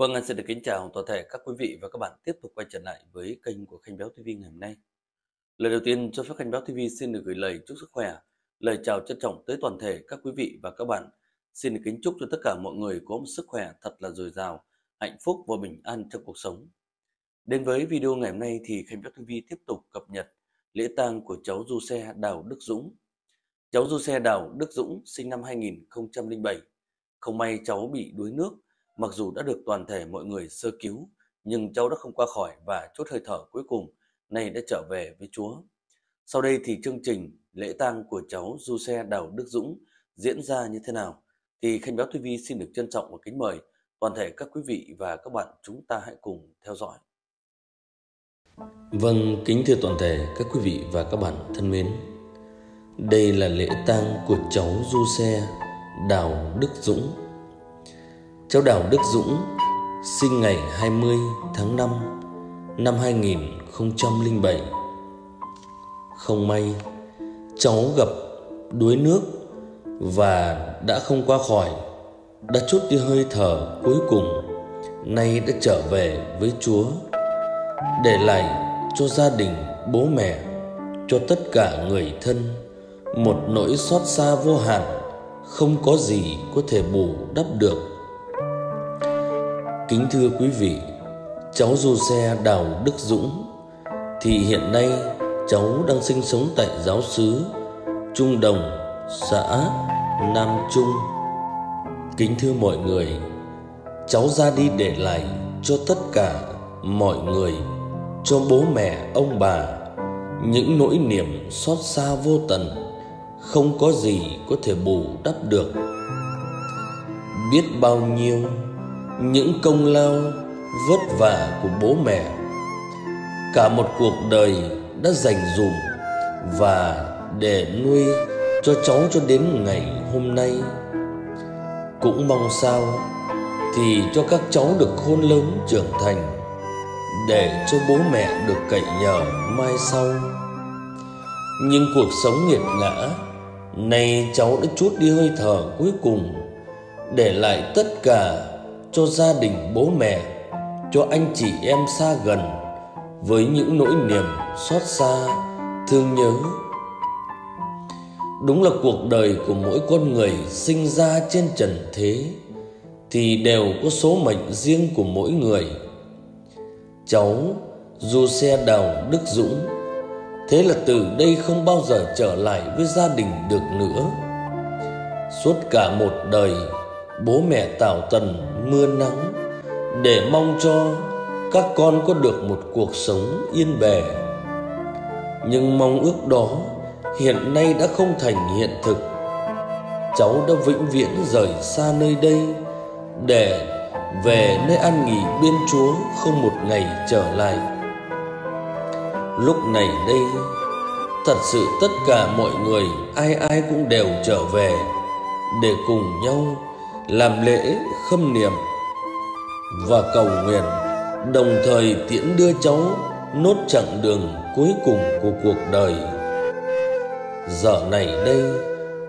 Vâng, anh xin được kính chào toàn thể các quý vị và các bạn tiếp tục quay trở lại với kênh của Khanh Béo TV ngày hôm nay. Lời đầu tiên cho phép Khanh Béo TV xin được gửi lời chúc sức khỏe, lời chào trân trọng tới toàn thể các quý vị và các bạn. Xin được kính chúc cho tất cả mọi người có một sức khỏe thật là dồi dào, hạnh phúc và bình an trong cuộc sống. Đến với video ngày hôm nay thì Khanh Béo TV tiếp tục cập nhật lễ tang của cháu du xe Đào Đức Dũng. Cháu du xe Đào Đức Dũng sinh năm 2007. Không may cháu bị đuối nước Mặc dù đã được toàn thể mọi người sơ cứu, nhưng cháu đã không qua khỏi và chốt hơi thở cuối cùng, nay đã trở về với Chúa. Sau đây thì chương trình lễ tang của cháu Du Xe Đào Đức Dũng diễn ra như thế nào? Thì Khanh Báo TV xin được trân trọng và kính mời toàn thể các quý vị và các bạn chúng ta hãy cùng theo dõi. Vâng, kính thưa toàn thể các quý vị và các bạn thân mến. Đây là lễ tang của cháu Du Xe Đào Đức Dũng Cháu Đào Đức Dũng sinh ngày 20 tháng 5 năm 2007. Không may, cháu gặp đuối nước và đã không qua khỏi, đã chút đi hơi thở cuối cùng, nay đã trở về với Chúa, để lại cho gia đình, bố mẹ, cho tất cả người thân một nỗi xót xa vô hạn, không có gì có thể bù đắp được Kính thưa quý vị, cháu du xe Đào Đức Dũng thì hiện nay cháu đang sinh sống tại giáo xứ Trung Đồng, xã Nam Trung. Kính thưa mọi người, cháu ra đi để lại cho tất cả mọi người, cho bố mẹ, ông bà những nỗi niềm xót xa vô tận, không có gì có thể bù đắp được. Biết bao nhiêu những công lao vất vả của bố mẹ. Cả một cuộc đời đã dành dùm và để nuôi cho cháu cho đến ngày hôm nay. Cũng mong sao thì cho các cháu được khôn lớn trưởng thành, để cho bố mẹ được cậy nhờ mai sau. Nhưng cuộc sống nghiệt ngã, nay cháu đã chút đi hơi thở cuối cùng, để lại tất cả cho gia đình bố mẹ, cho anh chị em xa gần với những nỗi niềm xót xa, thương nhớ. Đúng là cuộc đời của mỗi con người sinh ra trên trần thế thì đều có số mệnh riêng của mỗi người. Cháu du xe đào đức dũng, thế là từ đây không bao giờ trở lại với gia đình được nữa. Suốt cả một đời bố mẹ tạo tần mưa nắng, để mong cho các con có được một cuộc sống yên bề. Nhưng mong ước đó hiện nay đã không thành hiện thực. Cháu đã vĩnh viễn rời xa nơi đây, để về nơi an nghỉ bên chúa không một ngày trở lại. Lúc này đây, thật sự tất cả mọi người ai ai cũng đều trở về để cùng nhau làm lễ khâm niệm và cầu nguyện, đồng thời tiễn đưa cháu nốt chặng đường cuối cùng của cuộc đời. Giờ này đây,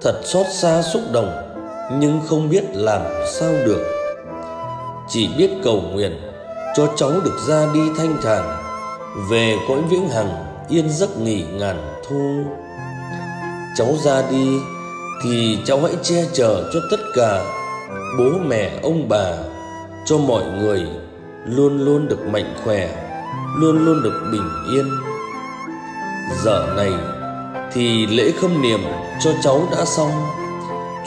thật xót xa xúc động, nhưng không biết làm sao được. Chỉ biết cầu nguyện cho cháu được ra đi thanh thản, về cõi vĩnh hằng yên giấc nghỉ ngàn thu. Cháu ra đi thì cháu hãy che chở cho tất cả bố mẹ, ông bà, cho mọi người luôn luôn được mạnh khỏe, luôn luôn được bình yên. Giờ này thì lễ khâm niệm cho cháu đã xong.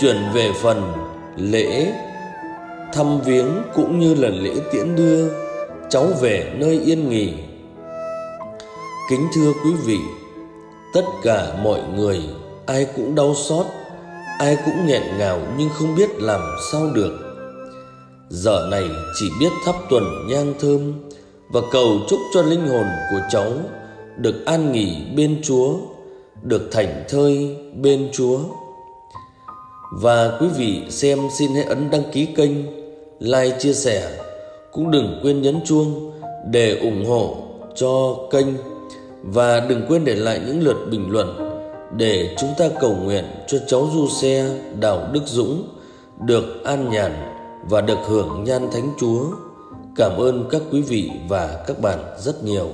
Chuyển về phần lễ thăm viếng cũng như là lễ tiễn đưa, cháu về nơi yên nghỉ. Kính thưa quý vị, tất cả mọi người ai cũng đau xót ai cũng nghẹn ngào nhưng không biết làm sao được. Giờ này chỉ biết thắp tuần nhang thơm và cầu chúc cho linh hồn của cháu được an nghỉ bên chúa, được thảnh thơi bên chúa. Và quý vị xem xin hãy ấn đăng ký kênh, like, chia sẻ, cũng đừng quên nhấn chuông để ủng hộ cho kênh. Và đừng quên để lại những lượt bình luận để chúng ta cầu nguyện cho cháu du xe, Đào Đức Dũng được an nhàn và được hưởng nhan thánh Chúa Cảm ơn các quý vị và các bạn rất nhiều.